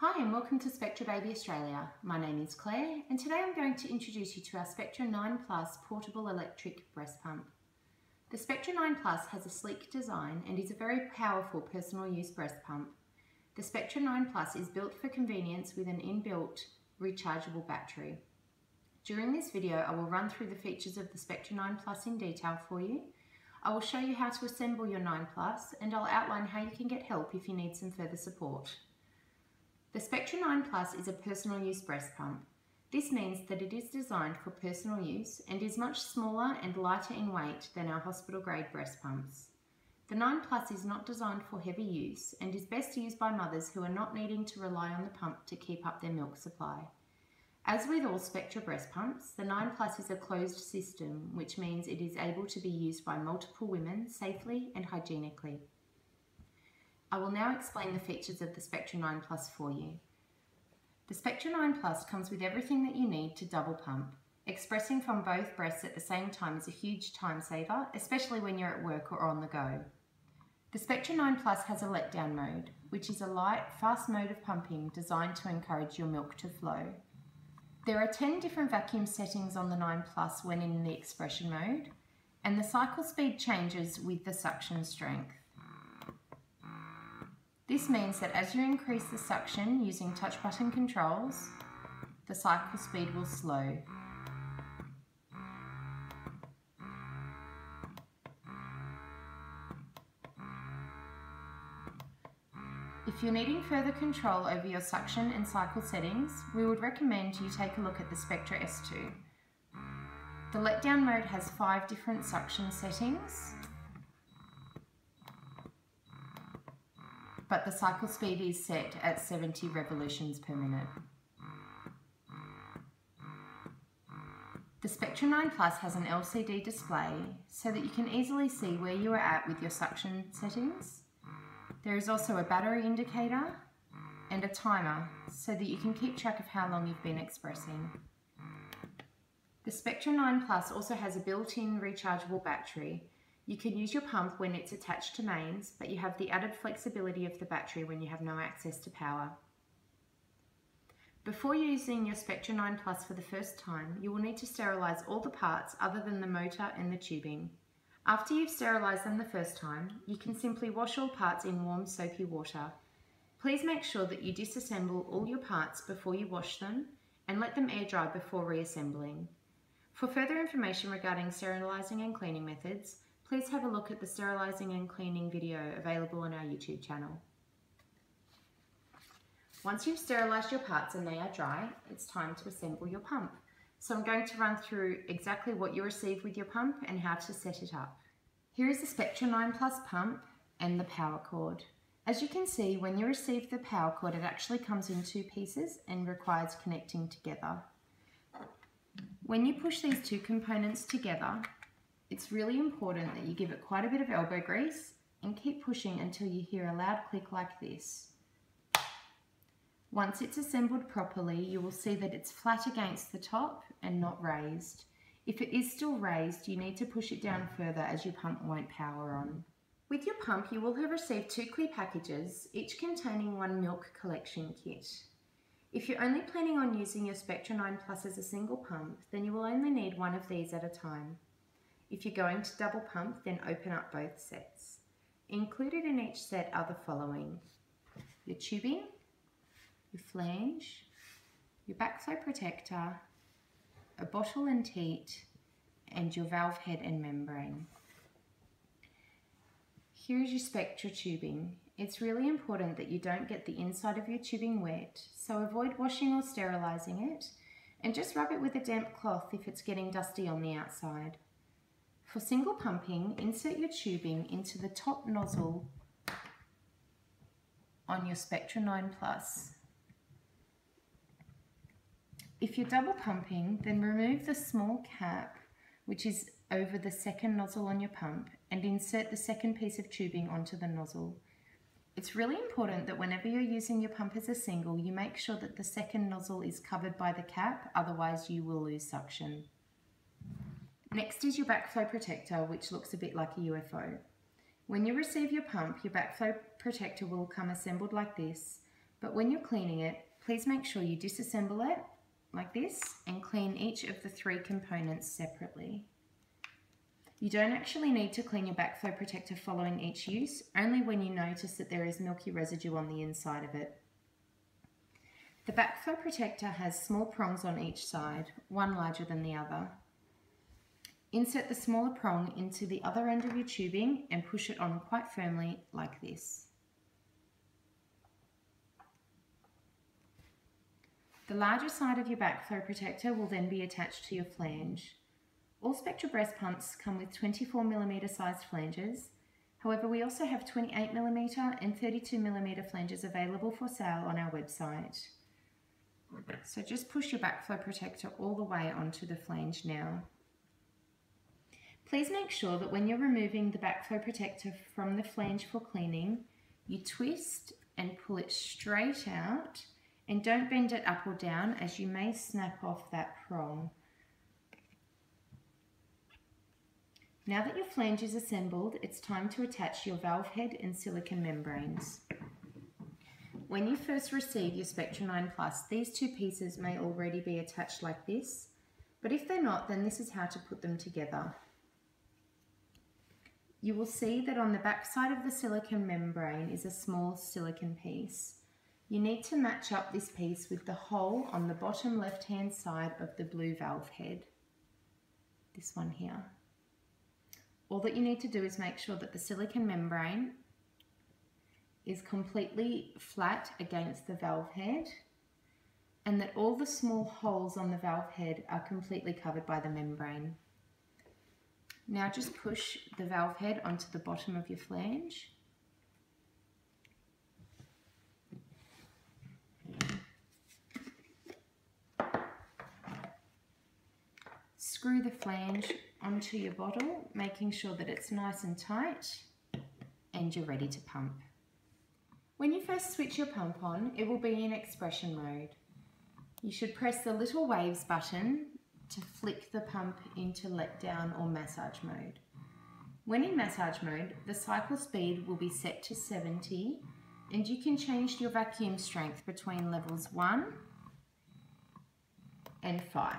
Hi and welcome to Spectra Baby Australia. My name is Claire and today I'm going to introduce you to our Spectra 9 Plus portable electric breast pump. The Spectra 9 Plus has a sleek design and is a very powerful personal use breast pump. The Spectra 9 Plus is built for convenience with an inbuilt rechargeable battery. During this video I will run through the features of the Spectra 9 Plus in detail for you. I will show you how to assemble your 9 Plus and I'll outline how you can get help if you need some further support. The Spectra 9 Plus is a personal use breast pump. This means that it is designed for personal use and is much smaller and lighter in weight than our hospital grade breast pumps. The 9 Plus is not designed for heavy use and is best used by mothers who are not needing to rely on the pump to keep up their milk supply. As with all Spectra breast pumps, the 9 Plus is a closed system, which means it is able to be used by multiple women safely and hygienically. I will now explain the features of the Spectra 9 Plus for you. The Spectra 9 Plus comes with everything that you need to double pump. Expressing from both breasts at the same time is a huge time saver, especially when you're at work or on the go. The Spectra 9 Plus has a letdown mode, which is a light, fast mode of pumping designed to encourage your milk to flow. There are 10 different vacuum settings on the 9 Plus when in the expression mode, and the cycle speed changes with the suction strength. This means that as you increase the suction using touch button controls, the cycle speed will slow. If you're needing further control over your suction and cycle settings, we would recommend you take a look at the Spectra S2. The letdown mode has five different suction settings, but the cycle speed is set at 70 revolutions per minute. The Spectra 9 Plus has an LCD display so that you can easily see where you are at with your suction settings. There is also a battery indicator and a timer so that you can keep track of how long you've been expressing. The Spectra 9 Plus also has a built-in rechargeable battery you can use your pump when it's attached to mains, but you have the added flexibility of the battery when you have no access to power. Before using your Spectra 9 Plus for the first time, you will need to sterilise all the parts other than the motor and the tubing. After you've sterilised them the first time, you can simply wash all parts in warm soapy water. Please make sure that you disassemble all your parts before you wash them and let them air dry before reassembling. For further information regarding sterilising and cleaning methods, please have a look at the sterilising and cleaning video available on our YouTube channel. Once you've sterilised your parts and they are dry, it's time to assemble your pump. So I'm going to run through exactly what you receive with your pump and how to set it up. Here is the Spectra 9 Plus pump and the power cord. As you can see, when you receive the power cord, it actually comes in two pieces and requires connecting together. When you push these two components together, it's really important that you give it quite a bit of elbow grease and keep pushing until you hear a loud click like this. Once it's assembled properly, you will see that it's flat against the top and not raised. If it is still raised, you need to push it down further as your pump won't power on. With your pump, you will have received two clear packages, each containing one milk collection kit. If you're only planning on using your Spectra 9 Plus as a single pump, then you will only need one of these at a time. If you're going to double pump, then open up both sets. Included in each set are the following. Your tubing, your flange, your backflow protector, a bottle and teat, and your valve head and membrane. Here is your Spectra tubing. It's really important that you don't get the inside of your tubing wet, so avoid washing or sterilising it, and just rub it with a damp cloth if it's getting dusty on the outside. For single pumping, insert your tubing into the top nozzle on your Spectra 9 Plus. If you're double pumping, then remove the small cap, which is over the second nozzle on your pump, and insert the second piece of tubing onto the nozzle. It's really important that whenever you're using your pump as a single, you make sure that the second nozzle is covered by the cap, otherwise you will lose suction. Next is your backflow protector, which looks a bit like a UFO. When you receive your pump, your backflow protector will come assembled like this, But when you're cleaning it, please make sure you disassemble it like this and clean each of the three components separately. You don't actually need to clean your backflow protector following each use, only when you notice that there is milky residue on the inside of it. The backflow protector has small prongs on each side, one larger than the other. Insert the smaller prong into the other end of your tubing and push it on quite firmly like this. The larger side of your backflow protector will then be attached to your flange. All Spectra breast pumps come with 24mm sized flanges. However, we also have 28mm and 32mm flanges available for sale on our website. So just push your backflow protector all the way onto the flange now. Please make sure that when you're removing the backflow protector from the flange for cleaning, you twist and pull it straight out and don't bend it up or down as you may snap off that prong. Now that your flange is assembled, it's time to attach your valve head and silicon membranes. When you first receive your Spectra 9 Plus, these two pieces may already be attached like this, but if they're not, then this is how to put them together. You will see that on the back side of the silicon membrane is a small silicon piece. You need to match up this piece with the hole on the bottom left hand side of the blue valve head. This one here. All that you need to do is make sure that the silicon membrane is completely flat against the valve head and that all the small holes on the valve head are completely covered by the membrane. Now just push the valve head onto the bottom of your flange Screw the flange onto your bottle, making sure that it's nice and tight and you're ready to pump. When you first switch your pump on, it will be in expression mode. You should press the little waves button to flick the pump into letdown or massage mode. When in massage mode, the cycle speed will be set to 70 and you can change your vacuum strength between levels 1 and 5.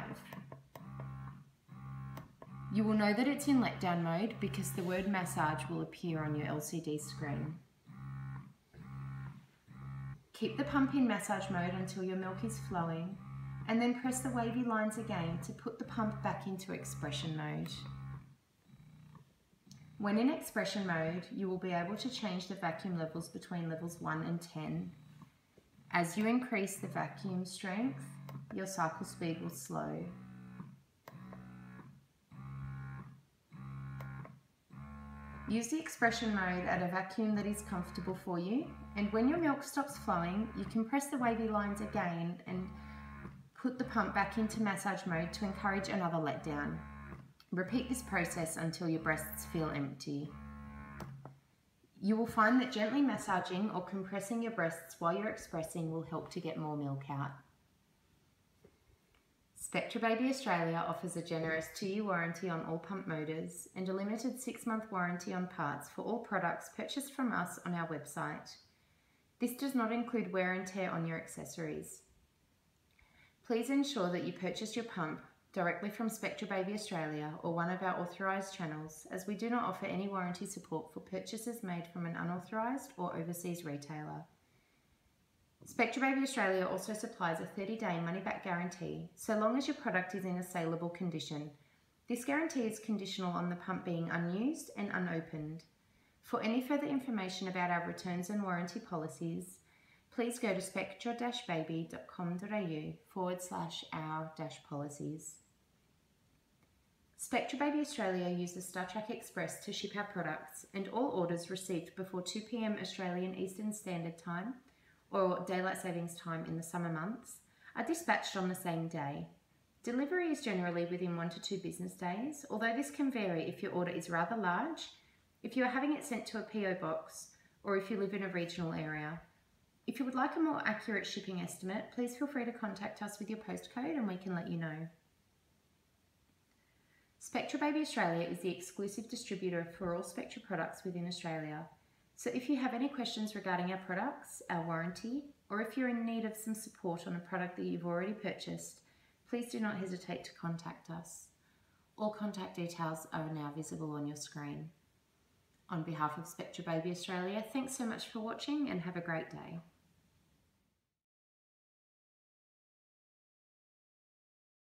You will know that it's in letdown mode because the word massage will appear on your LCD screen. Keep the pump in massage mode until your milk is flowing and then press the wavy lines again to put the pump back into expression mode. When in expression mode, you will be able to change the vacuum levels between levels 1 and 10. As you increase the vacuum strength, your cycle speed will slow. Use the expression mode at a vacuum that is comfortable for you and when your milk stops flowing you can press the wavy lines again and put the pump back into massage mode to encourage another letdown. Repeat this process until your breasts feel empty. You will find that gently massaging or compressing your breasts while you're expressing will help to get more milk out. Spectra Baby Australia offers a generous two-year warranty on all pump motors and a limited six-month warranty on parts for all products purchased from us on our website. This does not include wear and tear on your accessories. Please ensure that you purchase your pump directly from Spectra Baby Australia or one of our authorised channels as we do not offer any warranty support for purchases made from an unauthorised or overseas retailer. Spectra Baby Australia also supplies a 30-day money-back guarantee so long as your product is in a saleable condition. This guarantee is conditional on the pump being unused and unopened. For any further information about our returns and warranty policies, please go to spectra-baby.com.au forward slash our dash policies. Spectra Baby Australia uses StarTrack Express to ship our products and all orders received before 2pm Australian Eastern Standard Time or daylight savings time in the summer months are dispatched on the same day. Delivery is generally within one to two business days, although this can vary if your order is rather large, if you are having it sent to a PO box, or if you live in a regional area. If you would like a more accurate shipping estimate, please feel free to contact us with your postcode and we can let you know. Spectra Baby Australia is the exclusive distributor for all Spectra products within Australia. So if you have any questions regarding our products, our warranty, or if you're in need of some support on a product that you've already purchased, please do not hesitate to contact us. All contact details are now visible on your screen. On behalf of Spectra Baby Australia, thanks so much for watching and have a great day.